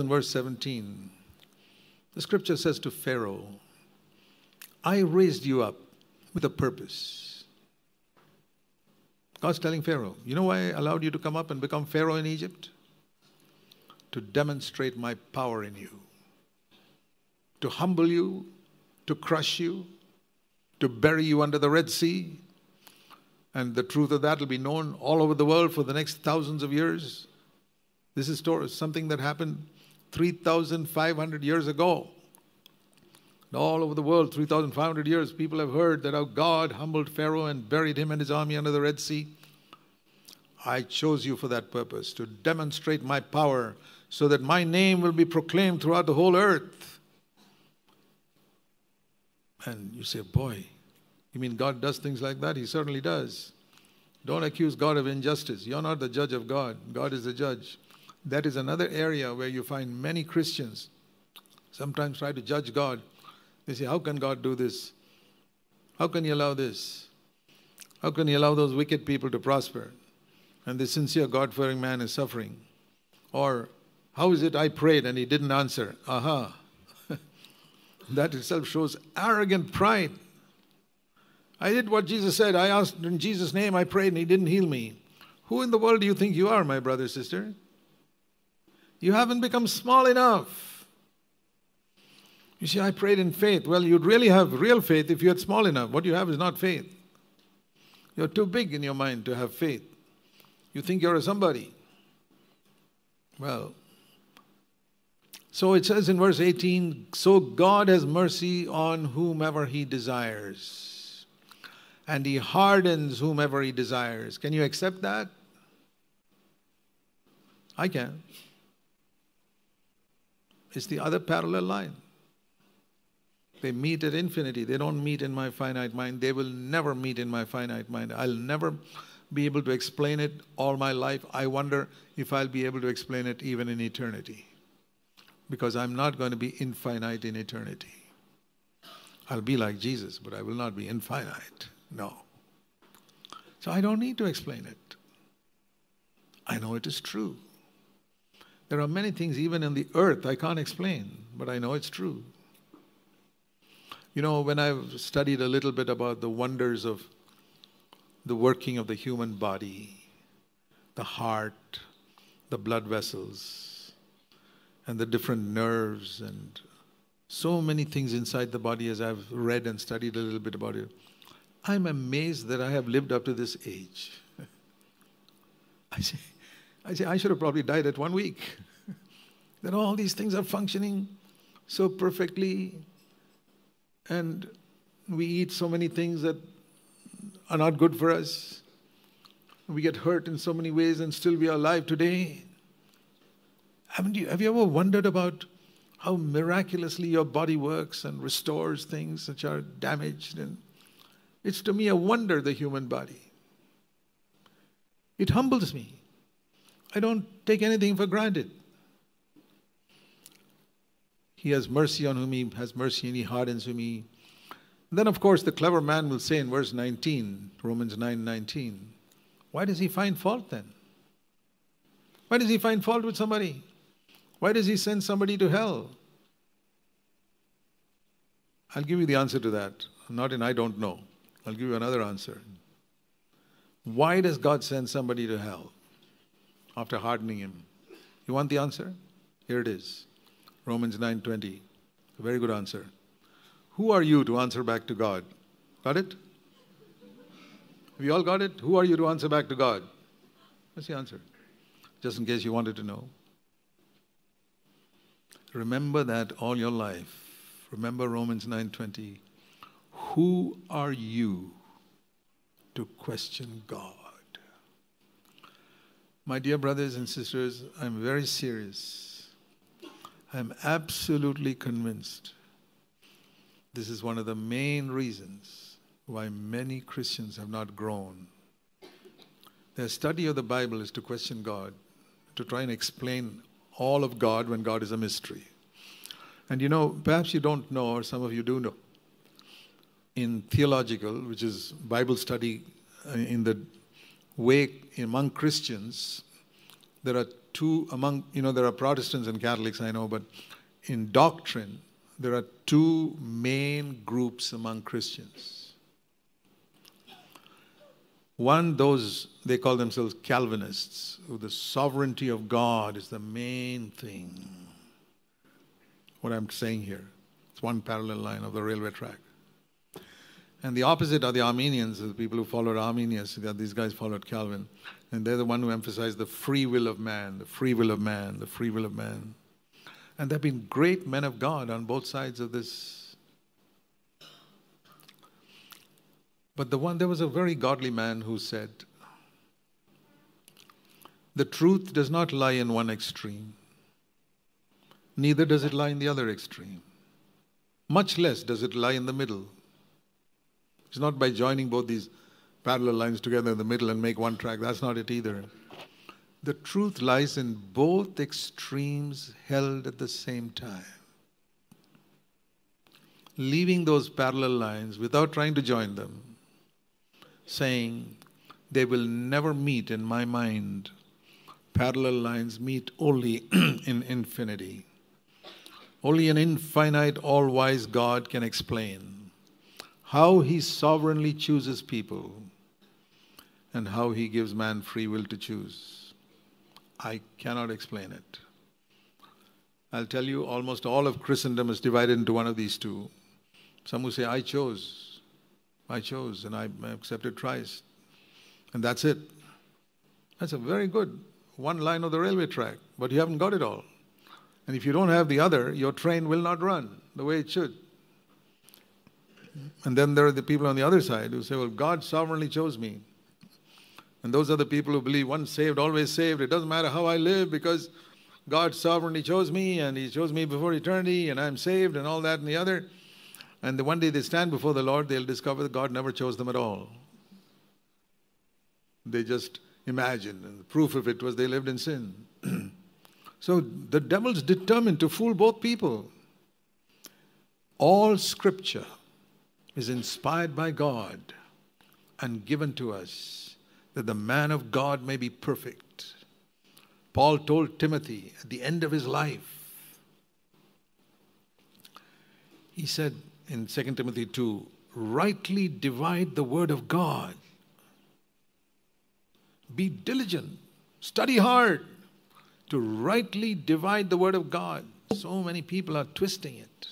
in verse 17, the scripture says to Pharaoh, I raised you up with a purpose. God's telling Pharaoh, You know why I allowed you to come up and become Pharaoh in Egypt? To demonstrate my power in you, to humble you, to crush you, to bury you under the Red Sea. And the truth of that will be known all over the world for the next thousands of years. This is something that happened 3,500 years ago. All over the world, 3,500 years, people have heard that how God humbled Pharaoh and buried him and his army under the Red Sea. I chose you for that purpose, to demonstrate my power, so that my name will be proclaimed throughout the whole earth. And you say, Boy, you mean God does things like that? He certainly does. Don't accuse God of injustice. You're not the judge of God, God is the judge. That is another area where you find many Christians sometimes try to judge God. They say, How can God do this? How can He allow this? How can He allow those wicked people to prosper? And the sincere God fearing man is suffering. Or, How is it I prayed and He didn't answer? Aha. that itself shows arrogant pride. I did what Jesus said. I asked in Jesus' name, I prayed, and He didn't heal me. Who in the world do you think you are, my brother, sister? You haven't become small enough. You see, I prayed in faith. Well, you'd really have real faith if you had small enough. What you have is not faith. You're too big in your mind to have faith. You think you're a somebody. Well, so it says in verse 18 So God has mercy on whomever he desires, and he hardens whomever he desires. Can you accept that? I can. It's the other parallel line. They meet at infinity. They don't meet in my finite mind. They will never meet in my finite mind. I'll never be able to explain it all my life. I wonder if I'll be able to explain it even in eternity. Because I'm not going to be infinite in eternity. I'll be like Jesus, but I will not be infinite. No. So I don't need to explain it. I know it is true. There are many things, even in the earth, I can't explain, but I know it's true. You know, when I've studied a little bit about the wonders of the working of the human body, the heart, the blood vessels, and the different nerves, and so many things inside the body as I've read and studied a little bit about it, I'm amazed that I have lived up to this age. I say, I say, I should have probably died at one week. that all these things are functioning so perfectly, and we eat so many things that are not good for us. We get hurt in so many ways, and still we are alive today. Haven't you, have you ever wondered about how miraculously your body works and restores things which are damaged? And it's to me a wonder, the human body. It humbles me. I don't take anything for granted. He has mercy on whom he has mercy and he hardens whom he. Then, of course, the clever man will say in verse 19, Romans 9 19, why does he find fault then? Why does he find fault with somebody? Why does he send somebody to hell? I'll give you the answer to that. Not in I don't know. I'll give you another answer. Why does God send somebody to hell? After hardening him. You want the answer? Here it is. Romans 9:20. A very good answer. Who are you to answer back to God? Got it? Have you all got it? Who are you to answer back to God? What's the answer? Just in case you wanted to know. Remember that all your life. Remember Romans 9:20. Who are you to question God? My dear brothers and sisters, I'm very serious. I'm absolutely convinced this is one of the main reasons why many Christians have not grown. Their study of the Bible is to question God, to try and explain all of God when God is a mystery. And you know, perhaps you don't know, or some of you do know, in theological, which is Bible study uh, in the way among Christians, there are two among, you know, there are Protestants and Catholics, I know, but in doctrine, there are two main groups among Christians. One, those, they call themselves Calvinists, who the sovereignty of God is the main thing. What I'm saying here. It's one parallel line of the railway track. And the opposite are the Arminians, the people who followed Arminius. These guys followed Calvin. And they're the one who emphasized the free will of man, the free will of man, the free will of man. And there have been great men of God on both sides of this. But the one, there was a very godly man who said, The truth does not lie in one extreme, neither does it lie in the other extreme. Much less does it lie in the middle. It's not by joining both these parallel lines together in the middle and make one track. That's not it either. The truth lies in both extremes held at the same time. Leaving those parallel lines without trying to join them, saying, they will never meet in my mind. Parallel lines meet only in infinity. Only an infinite, all wise God can explain how he sovereignly chooses people and how he gives man free will to choose. I cannot explain it. I'll tell you, almost all of Christendom is divided into one of these two. Some who say, I chose, I chose, and I accepted Christ. And that's it. That's a very good one line of the railway track, but you haven't got it all. And if you don't have the other, your train will not run the way it should. And then there are the people on the other side who say, well, God sovereignly chose me. And those are the people who believe once saved, always saved. It doesn't matter how I live because God sovereignly chose me and He chose me before eternity and I'm saved and all that and the other. And the one day they stand before the Lord, they'll discover that God never chose them at all. They just imagine. and the proof of it was they lived in sin. so the devil's determined to fool both people. All scripture is inspired by God and given to us that the man of God may be perfect. Paul told Timothy at the end of his life, he said in 2 Timothy 2, rightly divide the word of God. Be diligent, study hard to rightly divide the word of God. So many people are twisting it.